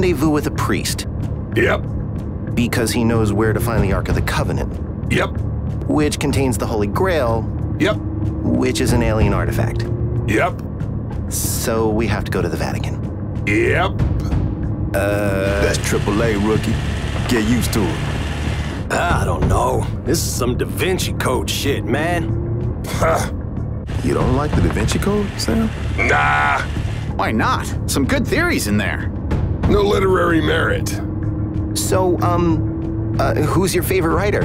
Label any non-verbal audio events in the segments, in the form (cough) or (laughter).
rendezvous with a priest. Yep. Because he knows where to find the Ark of the Covenant. Yep. Which contains the Holy Grail. Yep. Which is an alien artifact. Yep. So we have to go to the Vatican. Yep. Uh. That's AAA, rookie. Get used to it. I don't know. This is some Da Vinci Code shit, man. Huh. You don't like the Da Vinci Code, Sam? Nah. Why not? Some good theories in there. No literary merit. So, um, uh, who's your favorite writer?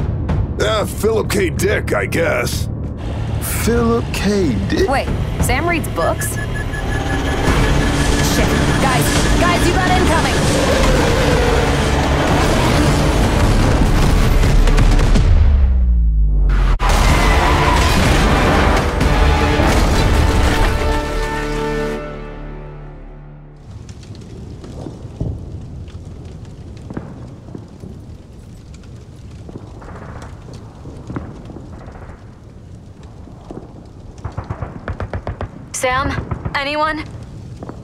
Uh, Philip K. Dick, I guess. Philip K. Dick? Wait, Sam reads books? Shit. Guys, guys, you got incoming! Sam? Anyone?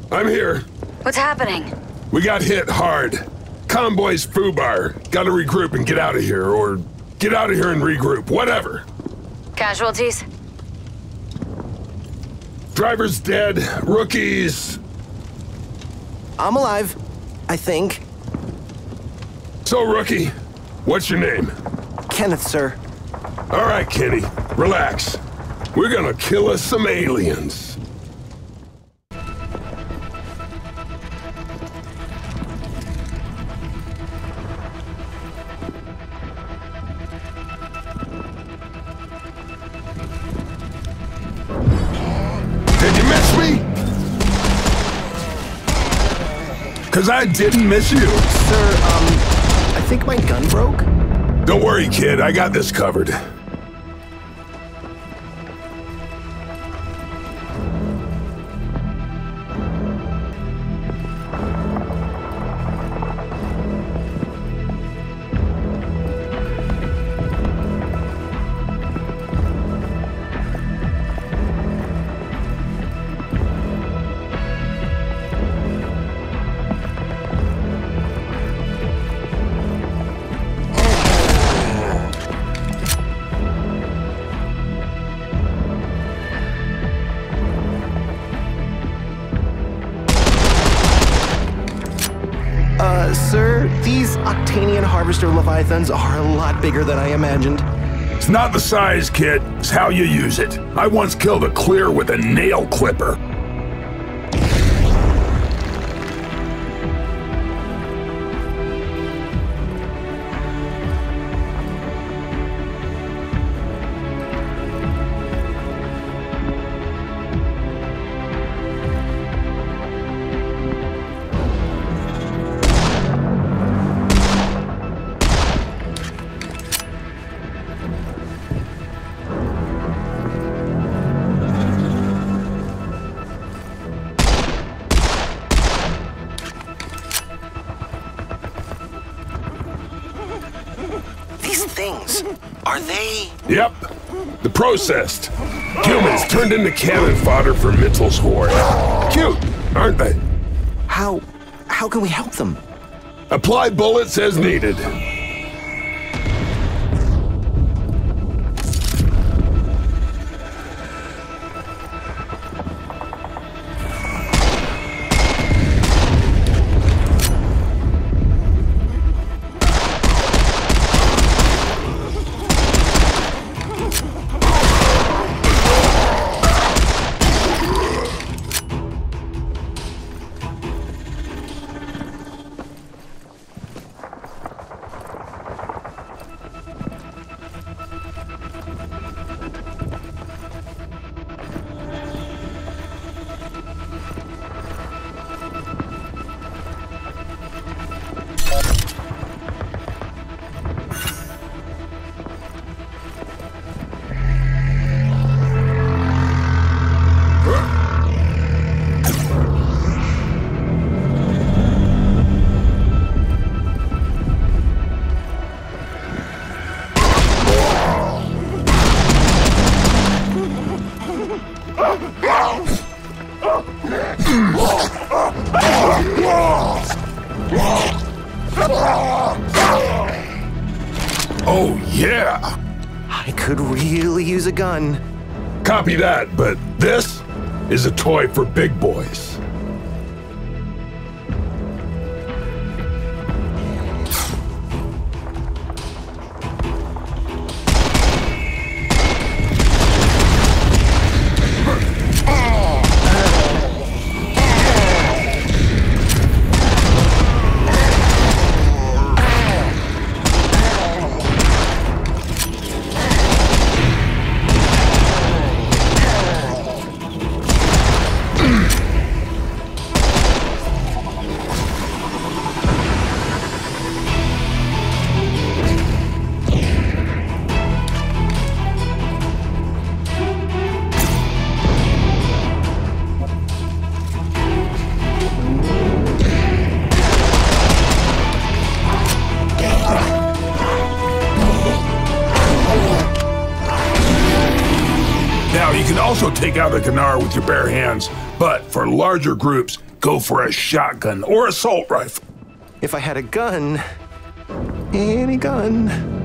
I'm here. What's happening? We got hit hard. Convoy's foobar. Gotta regroup and get out of here, or get out of here and regroup, whatever. Casualties? Driver's dead. Rookies. I'm alive. I think. So, rookie, what's your name? Kenneth, sir. All right, Kenny. Relax. We're gonna kill us some aliens. Cause I didn't miss you. Sir, um, I think my gun broke. Don't worry, kid. I got this covered. Uh, sir, these Octanian Harvester Leviathans are a lot bigger than I imagined. It's not the size, kid. It's how you use it. I once killed a Kleer with a nail clipper. Things, are they? Yep. The processed. Humans turned into cannon fodder for Mental's horde. Cute, aren't they? How, how can we help them? Apply bullets as needed. Copy that, but this is a toy for big boys. Also take out a Gnaar with your bare hands, but for larger groups, go for a shotgun or assault rifle. If I had a gun, any gun.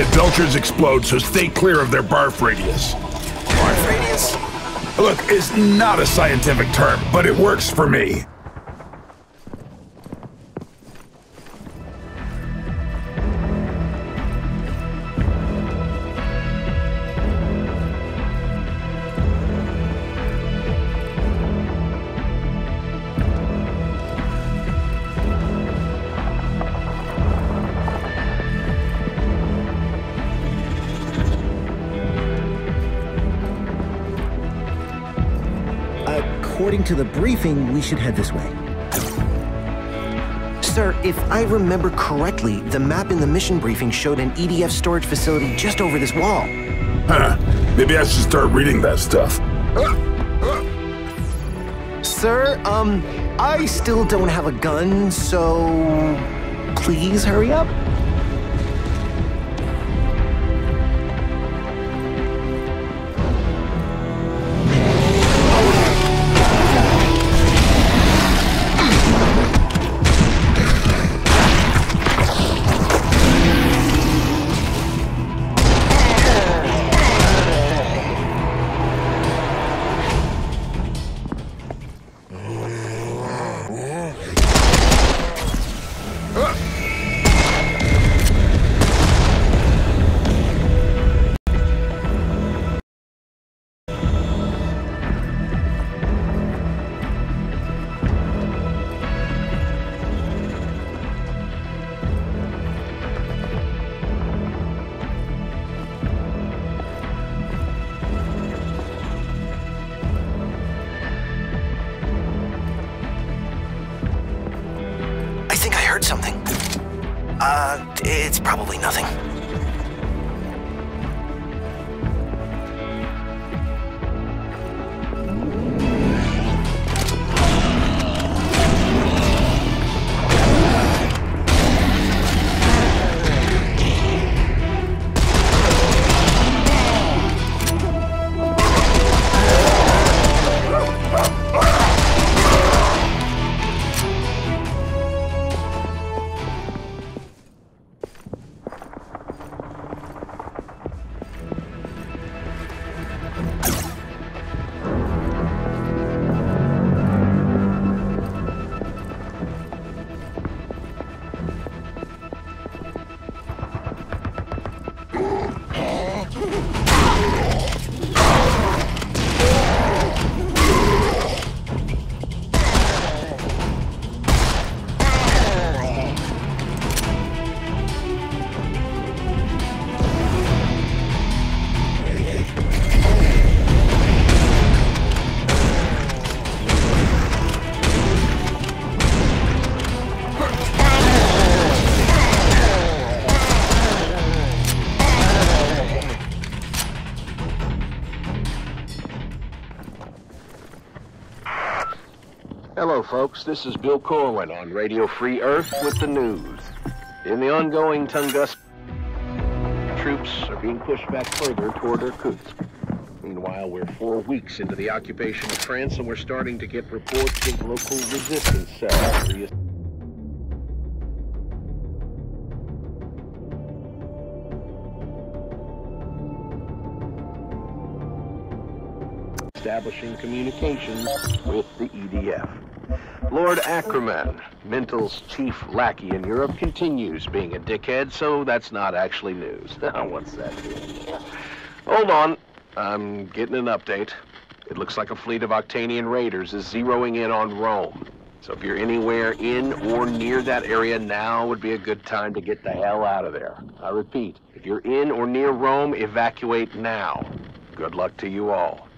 Remember, Belchers explode, so stay clear of their barf radius. Barf radius? Look, it's not a scientific term, but it works for me. To the briefing, we should head this way. Sir, if I remember correctly, the map in the mission briefing showed an EDF storage facility just over this wall. Huh. Maybe I should start reading that stuff. Sir, um, I still don't have a gun, so please hurry up. Folks. This is Bill Corwin on Radio Free Earth with the news. In the ongoing Tunguska, troops are being pushed back further toward Irkutsk. Meanwhile, we're four weeks into the occupation of France, and we're starting to get reports of local resistance cells. establishing communications with the EDF. Lord Achriman, Mental's chief lackey in Europe, continues being a dickhead, so that's not actually news. (laughs) Now, what's that? Hold on. I'm getting an update. It looks like a fleet of Octanian raiders is zeroing in on Rome. So if you're anywhere in or near that area, now would be a good time to get the hell out of there. I repeat, if you're in or near Rome, evacuate now. Good luck to you all.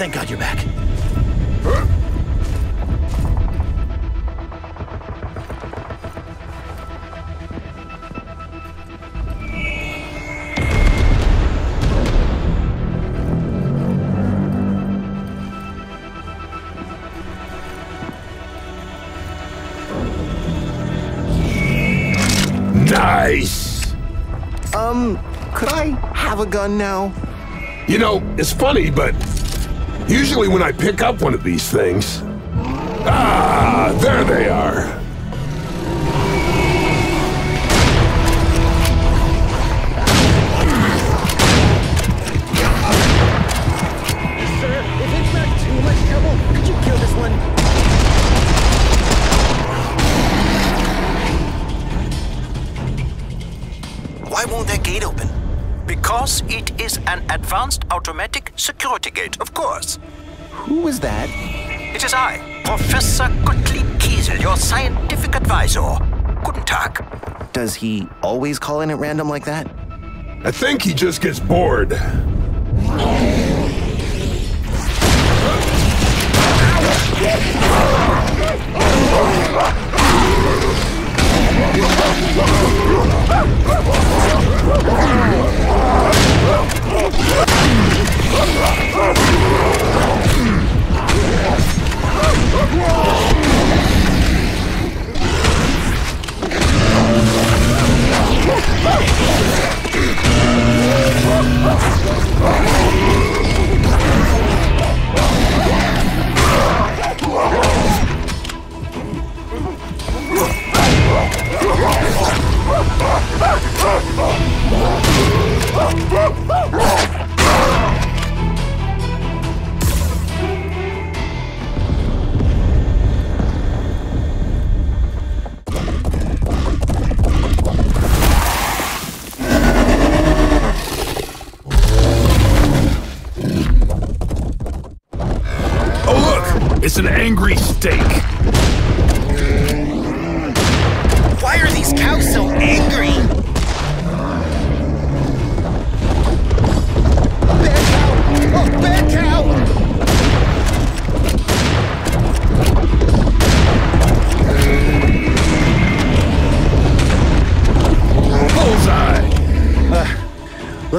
Thank God you're back. Nice! Um, could I have a gun now? You know, it's funny, but usually when I pick up one of these things. Ah, there they are. Sir, if it's not too much trouble, could you kill this one? Why won't that gate open? Because it is an advanced automatic security gate, of course. Who is that? It is I, Professor Gottlieb Kiesel, your scientific advisor. Guten Tag. Does he always call in at random like that? I think he just gets bored. Oh, look! Oh, look, it's an angry steak.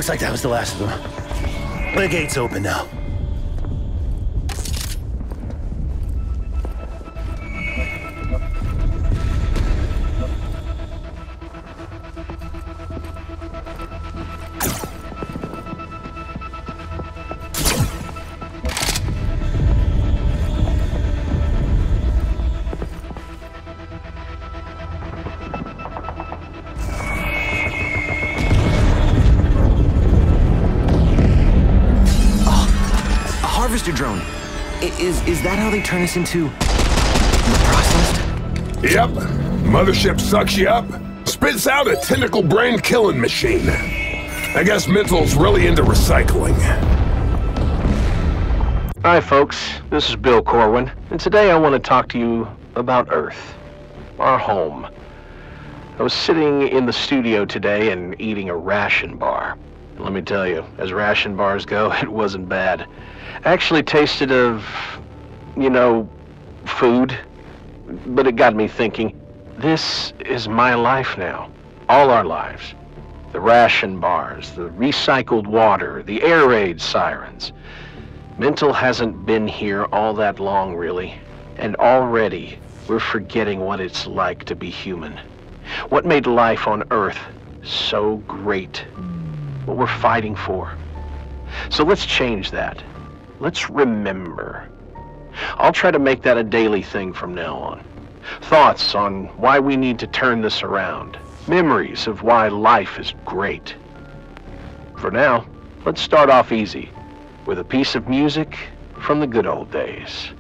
Looks like that was the last of them. The gate's open now. Is is that how they turn us into processed? Yep. Mothership sucks you up, spits out a tentacle brain killing machine. I guess Mental's really into recycling. Hi, folks. This is Bill Corwin, and today I want to talk to you about Earth, our home. I was sitting in the studio today and eating a ration bar. And let me tell you, as ration bars go, (laughs) it wasn't bad. Actually tasted of, you know, food. But it got me thinking, this is my life now. All our lives. The ration bars, the recycled water, the air raid sirens. Mental hasn't been here all that long, really. And already, we're forgetting what it's like to be human. What made life on Earth so great. What we're fighting for. So let's change that. Let's remember. I'll try to make that a daily thing from now on. Thoughts on why we need to turn this around. Memories of why life is great. For now, let's start off easy with a piece of music from the good old days.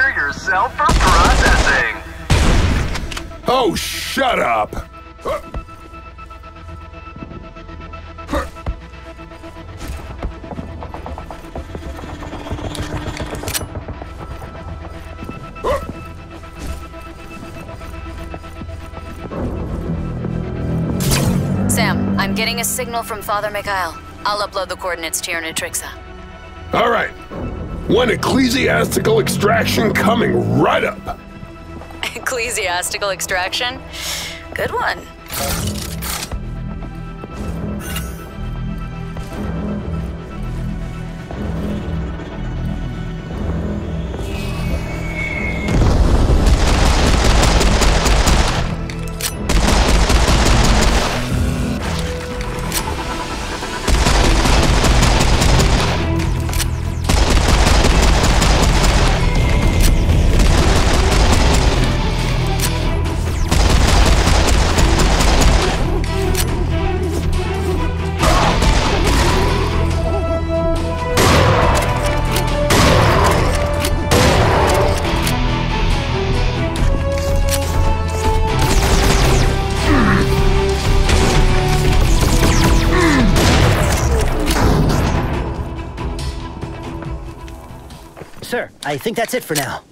Surrender yourself for processing. Oh, shut up! Sam, I'm getting a signal from Father Mikhail. I'll upload the coordinates to your NETRICSA. All right. One ecclesiastical extraction coming right up. Ecclesiastical extraction? Good one. sir, I think that's it for now.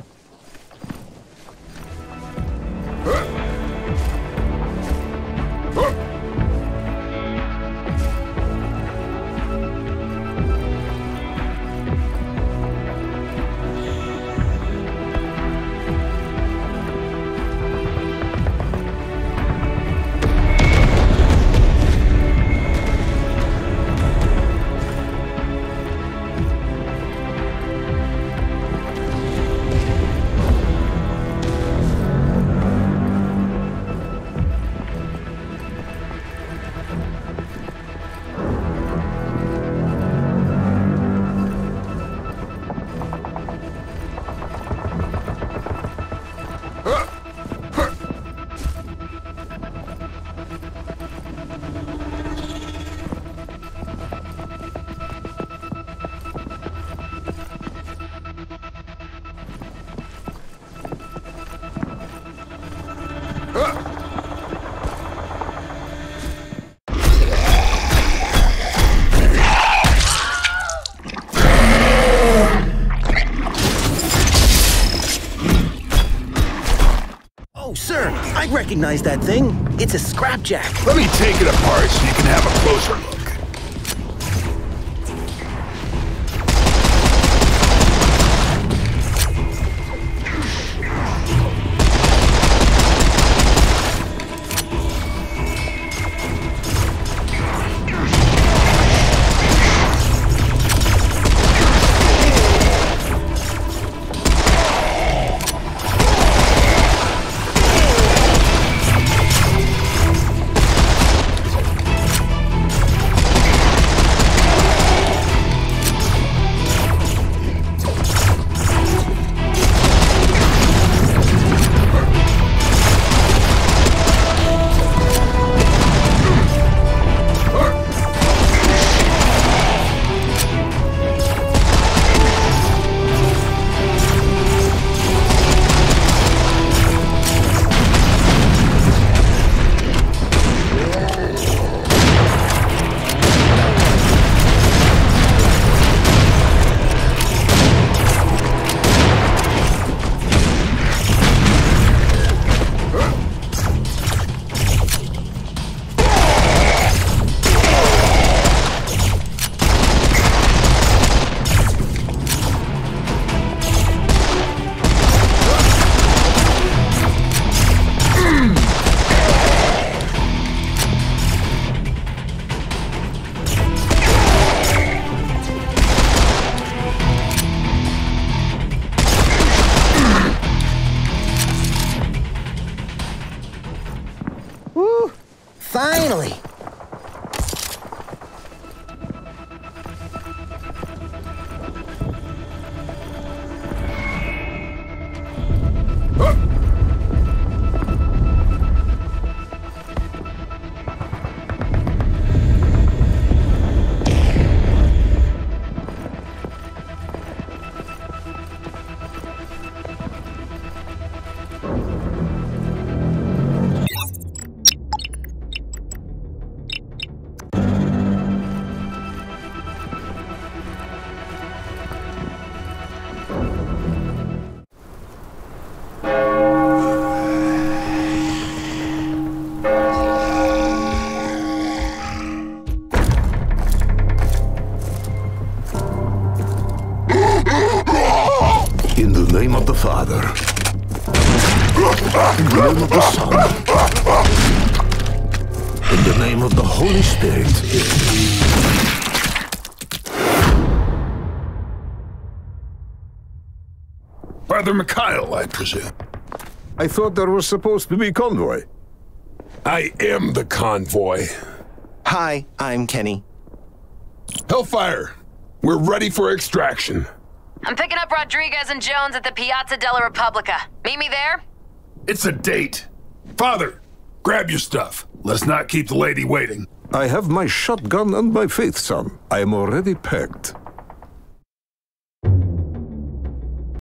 Recognize that thing. It's a scrapjack. Let me take it apart so you can have a closer look. Finally! Name of the Father. In the name of the Son. In the name of the Holy Spirit. Father Mikhail, I presume. I thought there was supposed to be convoy. I am the convoy. Hi, I'm Kenny. Hellfire, we're ready for extraction. I'm picking up Rodriguez and Jones at the Piazza della Repubblica. Meet me there? It's a date. Father, grab your stuff. Let's not keep the lady waiting. I have my shotgun and my faith son. I am already packed.